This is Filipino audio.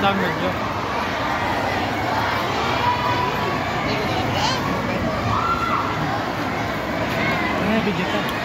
downward look. Ay, video ka.